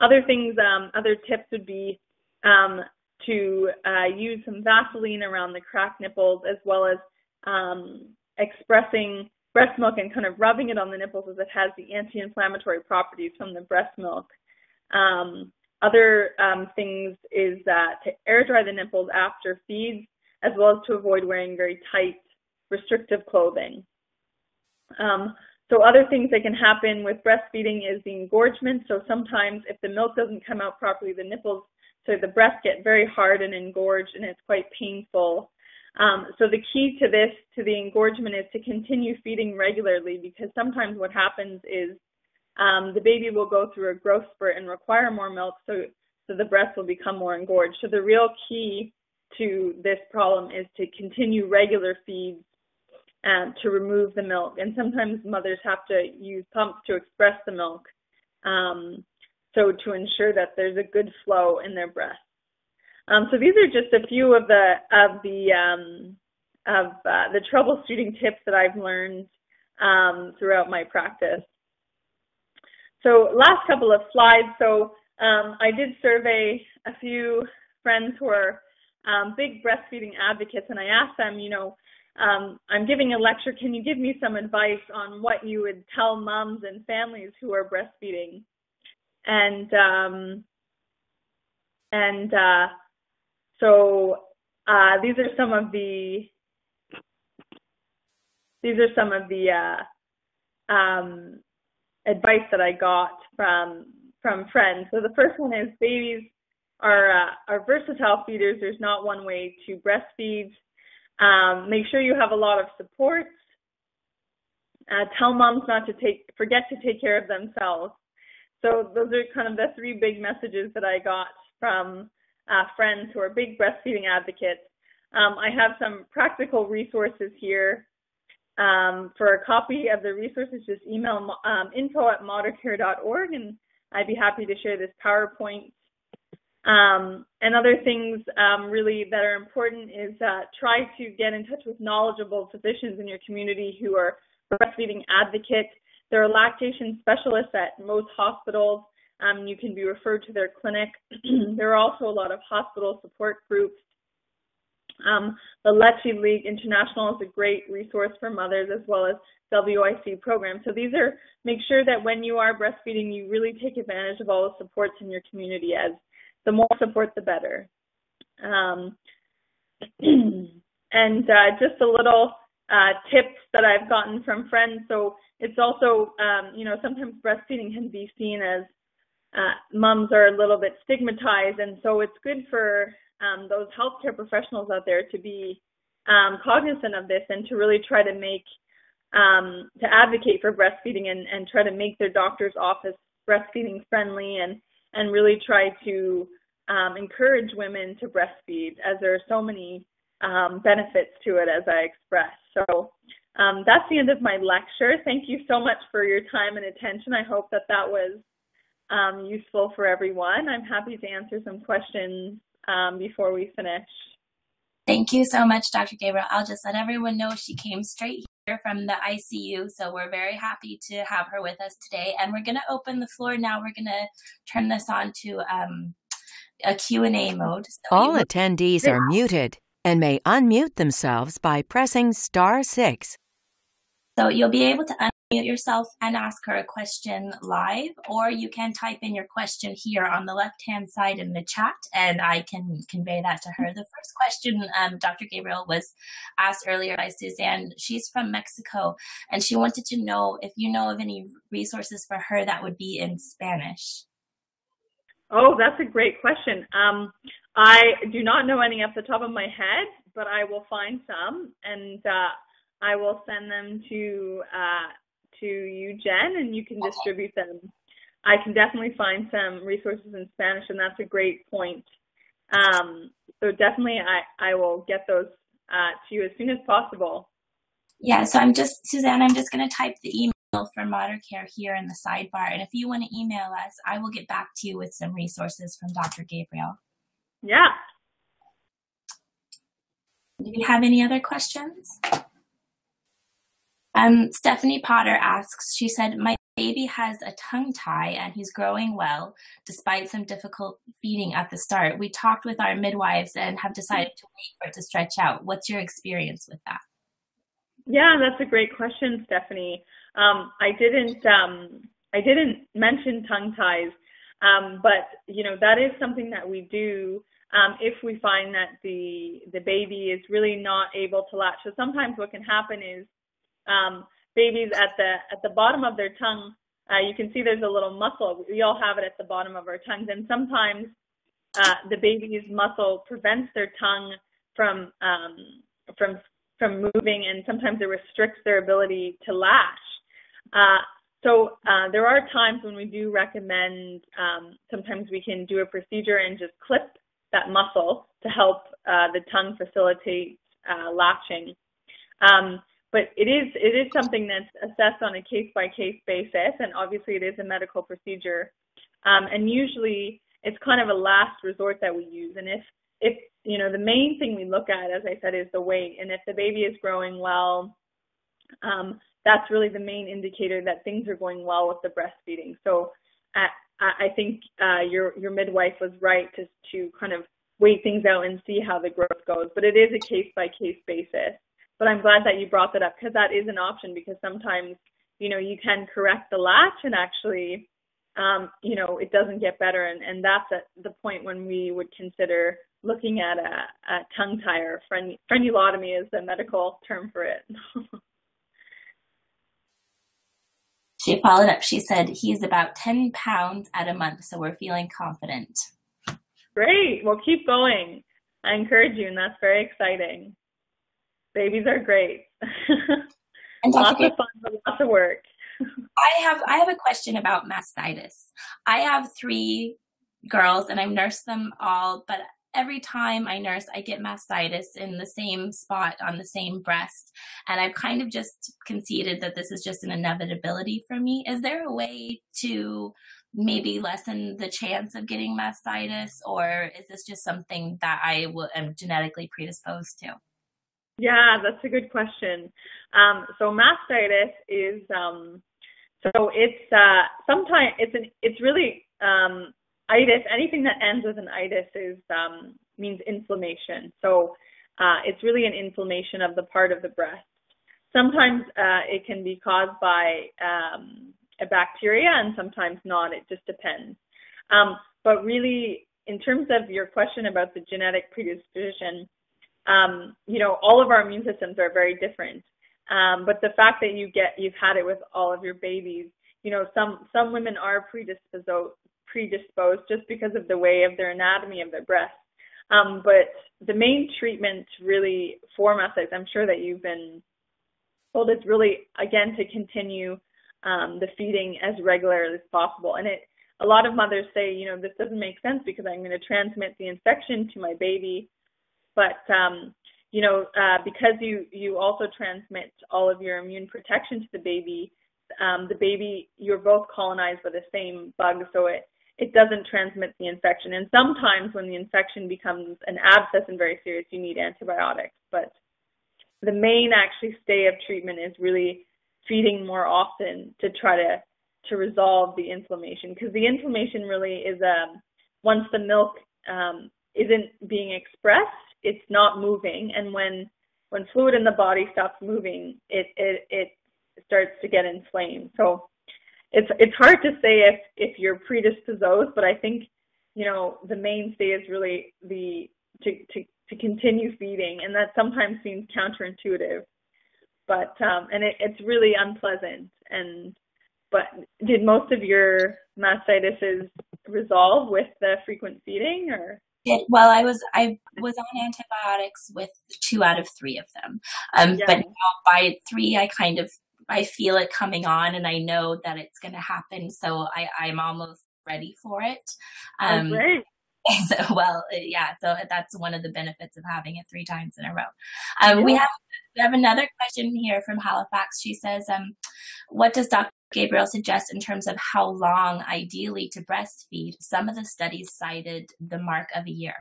Speaker 2: Other things, um, other tips would be um, to uh, use some Vaseline around the cracked nipples as well as um, expressing breast milk and kind of rubbing it on the nipples as it has the anti-inflammatory properties from the breast milk. Um, other um, things is that to air dry the nipples after feeds, as well as to avoid wearing very tight, restrictive clothing. Um, so other things that can happen with breastfeeding is the engorgement. So sometimes if the milk doesn't come out properly, the nipples, so the breasts get very hard and engorged and it's quite painful. Um, so the key to this, to the engorgement, is to continue feeding regularly because sometimes what happens is um, the baby will go through a growth spurt and require more milk, so so the breast will become more engorged. So the real key to this problem is to continue regular feeds um, to remove the milk. And sometimes mothers have to use pumps to express the milk, um, so to ensure that there's a good flow in their breast. Um, so these are just a few of the of the um, of uh, the troubleshooting tips that I've learned um, throughout my practice. So last couple of slides. So um, I did survey a few friends who are um, big breastfeeding advocates, and I asked them, you know, um, I'm giving a lecture. Can you give me some advice on what you would tell moms and families who are breastfeeding? And and uh, so uh, these are some of the these are some of the uh, um, advice that I got from from friends. So the first one is babies are uh, are versatile feeders. There's not one way to breastfeed. Um, make sure you have a lot of supports. Uh, tell moms not to take forget to take care of themselves. So those are kind of the three big messages that I got from uh, friends who are big breastfeeding advocates. Um, I have some practical resources here um, for a copy of the resources, just email um, info at MaterCare.org and I'd be happy to share this PowerPoint. Um, and other things um, really that are important is uh, try to get in touch with knowledgeable physicians in your community who are breastfeeding advocates. There are lactation specialists at most hospitals. Um, you can be referred to their clinic. there are also a lot of hospital support groups um, La Leche League International is a great resource for mothers as well as WIC programs. So these are, make sure that when you are breastfeeding, you really take advantage of all the supports in your community as the more support, the better. Um, and uh, just a little uh, tips that I've gotten from friends. So it's also, um, you know, sometimes breastfeeding can be seen as uh, moms are a little bit stigmatized, and so it's good for um, those healthcare professionals out there to be um, cognizant of this and to really try to make um, to advocate for breastfeeding and, and try to make their doctor's office breastfeeding friendly and and really try to um, encourage women to breastfeed as there are so many um, benefits to it as I expressed. So um, that's the end of my lecture. Thank you so much for your time and attention. I hope that that was um, useful for everyone. I'm happy to answer some questions um, before we finish.
Speaker 1: Thank you so much, Dr. Gabriel. I'll just let everyone know she came straight here from the ICU, so we're very happy to have her with us today. And we're going to open the floor now. We're going to turn this on to um, a Q&A mode. So
Speaker 3: All attendees are muted and may unmute themselves by pressing star six.
Speaker 1: So you'll be able to unmute yourself and ask her a question live, or you can type in your question here on the left hand side in the chat, and I can convey that to her. The first question, um, Dr. Gabriel, was asked earlier by Suzanne. She's from Mexico, and she wanted to know if you know of any resources for her that would be in Spanish.
Speaker 2: Oh, that's a great question. Um, I do not know any off the top of my head, but I will find some and uh, I will send them to uh, to you, Jen, and you can distribute them. I can definitely find some resources in Spanish, and that's a great point. Um, so definitely, I I will get those uh, to you as soon as possible.
Speaker 1: Yeah, so I'm just Suzanne. I'm just going to type the email for MaterCare here in the sidebar, and if you want to email us, I will get back to you with some resources from Dr. Gabriel.
Speaker 2: Yeah.
Speaker 1: Do you have any other questions? Um, Stephanie Potter asks, she said, My baby has a tongue tie and he's growing well despite some difficult feeding at the start. We talked with our midwives and have decided to wait for it to stretch out. What's your experience with that?
Speaker 2: Yeah, that's a great question, Stephanie. Um, I didn't um, I didn't mention tongue ties, um, but you know that is something that we do um, if we find that the the baby is really not able to latch. So sometimes what can happen is um, babies at the at the bottom of their tongue, uh, you can see there's a little muscle. We all have it at the bottom of our tongues, and sometimes uh, the baby's muscle prevents their tongue from um, from from moving, and sometimes it restricts their ability to latch. Uh, so uh, there are times when we do recommend. Um, sometimes we can do a procedure and just clip that muscle to help uh, the tongue facilitate uh, latching. Um, but it is it is something that's assessed on a case by case basis, and obviously it is a medical procedure. Um, and usually it's kind of a last resort that we use. And if if you know the main thing we look at, as I said, is the weight, and if the baby is growing well, um, that's really the main indicator that things are going well with the breastfeeding. So uh, I think uh, your your midwife was right to to kind of wait things out and see how the growth goes. But it is a case by case basis but I'm glad that you brought that up because that is an option because sometimes, you know, you can correct the latch and actually, um, you know, it doesn't get better. And, and that's at the point when we would consider looking at a, a tongue tie or fren- frenulotomy is the medical term for it.
Speaker 1: she followed up. She said, he's about 10 pounds at a month, so we're feeling confident.
Speaker 2: Great. Well, keep going. I encourage you, and that's very exciting. Babies are great. and lots of fun, but lots of work.
Speaker 1: I have I have a question about mastitis. I have three girls and I've nursed them all, but every time I nurse, I get mastitis in the same spot on the same breast. And I've kind of just conceded that this is just an inevitability for me. Is there a way to maybe lessen the chance of getting mastitis, or is this just something that I am genetically predisposed to?
Speaker 2: Yeah, that's a good question. Um, so mastitis is um, so it's uh, sometimes it's an it's really um, itis. Anything that ends with an itis is um, means inflammation. So uh, it's really an inflammation of the part of the breast. Sometimes uh, it can be caused by um, a bacteria, and sometimes not. It just depends. Um, but really, in terms of your question about the genetic predisposition, um, you know, all of our immune systems are very different. Um, but the fact that you get you've had it with all of your babies, you know, some some women are predisposed predisposed just because of the way of their anatomy of their breasts. Um, but the main treatment really for mastitis, I'm sure that you've been told, is really again to continue um, the feeding as regularly as possible. And it a lot of mothers say, you know, this doesn't make sense because I'm going to transmit the infection to my baby but um, you know, uh, because you you also transmit all of your immune protection to the baby, um, the baby you're both colonized by the same bug, so it it doesn't transmit the infection. And sometimes when the infection becomes an abscess and very serious, you need antibiotics. But the main actually stay of treatment is really feeding more often to try to to resolve the inflammation because the inflammation really is um once the milk um, isn't being expressed it's not moving and when when fluid in the body stops moving it it it starts to get inflamed. So it's it's hard to say if if you're predisposed but i think you know the mainstay is really the to to to continue feeding and that sometimes seems counterintuitive. But um and it, it's really unpleasant and but did most of your mastitis resolve with the frequent feeding or
Speaker 1: It, well, I was I was on antibiotics with two out of three of them, um, yeah. but now by three, I kind of I feel it coming on, and I know that it's going to happen. So I I'm almost ready for it.
Speaker 2: Oh, um, oh, great.
Speaker 1: So, well, yeah. So that's one of the benefits of having it three times in a row. Um, yeah. We have we have another question here from Halifax. She says, um, "What does Dr. Gabriel suggests in terms of how long, ideally, to breastfeed? Some of the studies cited the mark of a year."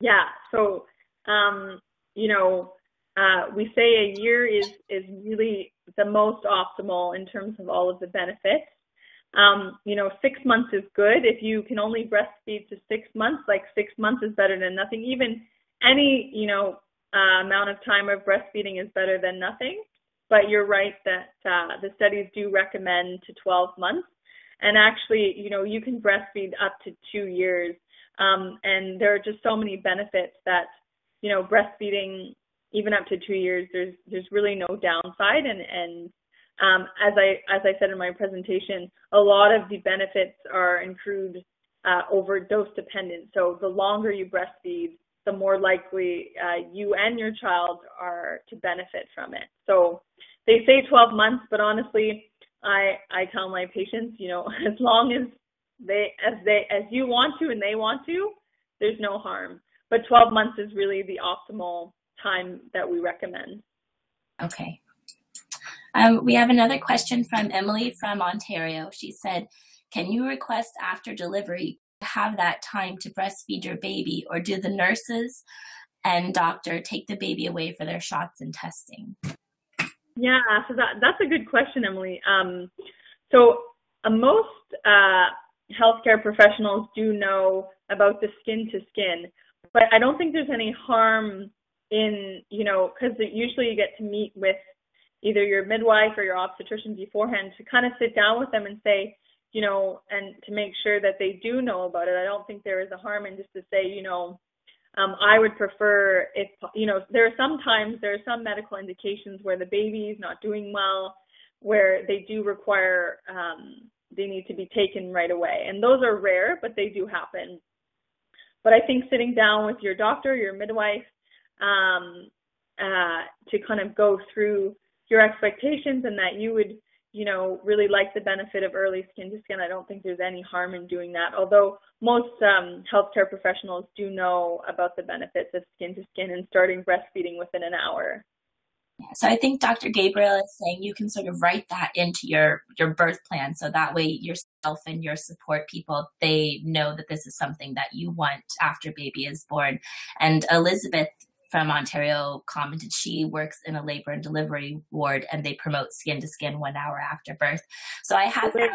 Speaker 2: Yeah. So, um, you know, uh, we say a year is is really the most optimal in terms of all of the benefits. Um, you know, six months is good. If you can only breastfeed to six months, like six months is better than nothing. Even any, you know, uh, amount of time of breastfeeding is better than nothing. But you're right that uh, the studies do recommend to 12 months. And actually, you know, you can breastfeed up to two years. Um, and there are just so many benefits that, you know, breastfeeding even up to two years, there's there's really no downside. And and um, as I as I said in my presentation, a lot of the benefits are improved uh, over dose dependent. So the longer you breastfeed, the more likely uh, you and your child are to benefit from it. So they say 12 months, but honestly, I I tell my patients, you know, as long as they as they as you want to and they want to, there's no harm. But 12 months is really the optimal time that we recommend.
Speaker 1: Okay, um, we have another question from Emily from Ontario. She said, Can you request after delivery have that time to breastfeed your baby, or do the nurses and doctor take the baby away for their shots and testing?
Speaker 2: Yeah, so that, that's a good question, Emily. Um, so uh, most uh, healthcare professionals do know about the skin to skin, but I don't think there's any harm in, you know, because usually you get to meet with either your midwife or your obstetrician beforehand to kind of sit down with them and say, you know, and to make sure that they do know about it. I don't think there is a harm in just to say, you know, um, I would prefer if, you know, there are sometimes there are some medical indications where the baby is not doing well, where they do require, um, they need to be taken right away. And those are rare, but they do happen. But I think sitting down with your doctor, your midwife, um, uh, to kind of go through your expectations and that you would you know really like the benefit of early skin to skin i don't think there's any harm in doing that although most um, healthcare professionals do know about the benefits of skin to skin and starting breastfeeding within an hour
Speaker 1: so I think Dr. Gabriel is saying you can sort of write that into your your birth plan so that way yourself and your support people they know that this is something that you want after baby is born. And Elizabeth from Ontario commented she works in a labor and delivery ward and they promote skin to skin one hour after birth. So I have found,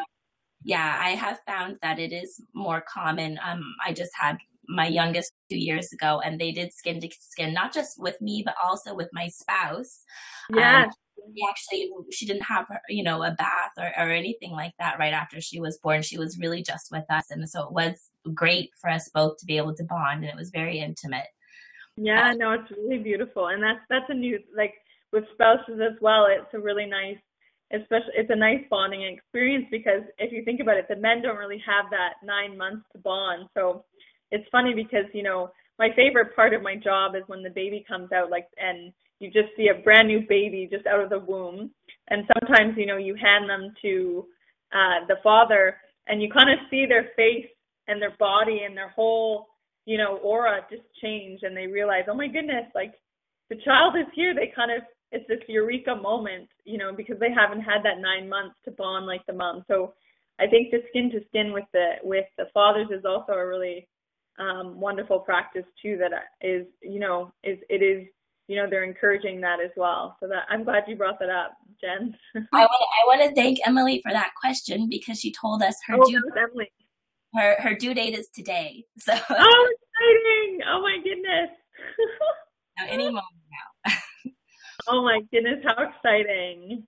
Speaker 1: yeah, I have found that it is more common. Um, I just had my youngest two years ago and they did skin to skin, not just with me, but also with my spouse.
Speaker 2: Yeah. Um,
Speaker 1: actually she didn't have you know a bath or, or anything like that right after she was born she was really just with us and so it was great for us both to be able to bond and it was very intimate
Speaker 2: yeah, no, it's really beautiful, and that's that's a new like with spouses as well. It's a really nice, especially it's a nice bonding experience because if you think about it, the men don't really have that nine months to bond. So it's funny because you know my favorite part of my job is when the baby comes out, like and you just see a brand new baby just out of the womb, and sometimes you know you hand them to uh, the father, and you kind of see their face and their body and their whole you know, aura just change and they realize, oh my goodness, like the child is here. They kind of, it's this eureka moment, you know, because they haven't had that nine months to bond like the mom. So I think the skin to skin with the, with the fathers is also a really um, wonderful practice too, that is, you know, is, it is, you know, they're encouraging that as well. So that I'm glad you brought that up, Jen.
Speaker 1: I want to, I want to thank Emily for that question because she told us her
Speaker 2: oh, due, Emily
Speaker 1: her her due date is today. So
Speaker 2: oh, exciting! Oh my goodness!
Speaker 1: now, any moment.
Speaker 2: Oh my goodness! How exciting!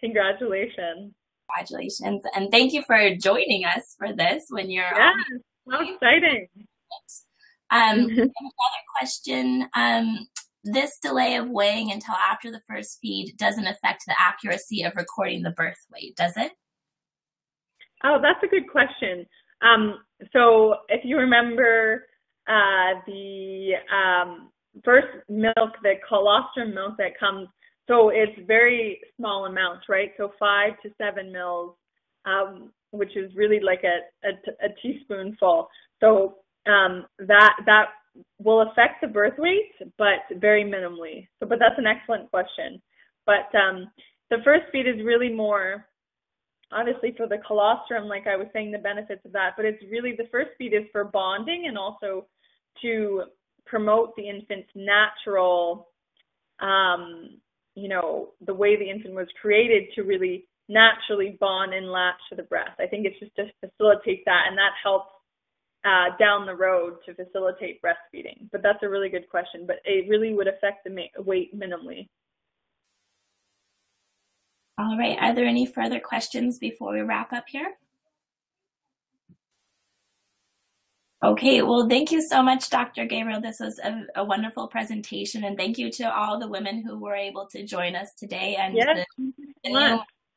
Speaker 2: Congratulations!
Speaker 1: Congratulations, and thank you for joining us for this. When you're
Speaker 2: yes, how exciting!
Speaker 1: Um, another question. Um, this delay of weighing until after the first feed doesn't affect the accuracy of recording the birth weight, does it?
Speaker 2: Oh, that's a good question. Um, so if you remember, uh, the um, first milk, the colostrum milk that comes, so it's very small amounts, right? So five to seven mils, um, which is really like a, a, a teaspoonful. So um, that that will affect the birth weight, but very minimally. So, but that's an excellent question. But um, the first feed is really more, obviously for the colostrum, like I was saying, the benefits of that. But it's really the first feed is for bonding and also to promote the infant's natural, um, you know, the way the infant was created to really naturally bond and latch to the breast. I think it's just to facilitate that, and that helps uh, down the road to facilitate breastfeeding. But that's a really good question. But it really would affect the weight minimally.
Speaker 1: All right. Are there any further questions before we wrap up here? Okay, well, thank you so much, Dr. Gabriel. This was a, a, wonderful presentation, and thank you to all the women who were able to join us today and
Speaker 2: yes.
Speaker 1: the,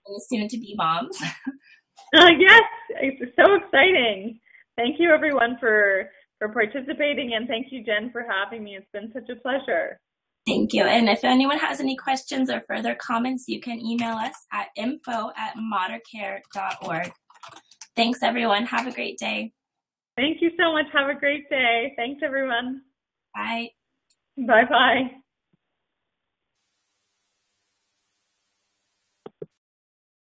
Speaker 1: the soon to be moms.
Speaker 2: uh, yes, it's so exciting. Thank you, everyone, for for participating, and thank you, Jen, for having me. It's been such a pleasure.
Speaker 1: Thank you. And if anyone has any questions or further comments, you can email us at info at MaterCare.org. Thanks, everyone. Have a great day.
Speaker 2: Thank you so much. Have a great day. Thanks, everyone.
Speaker 1: Bye.
Speaker 2: Bye bye.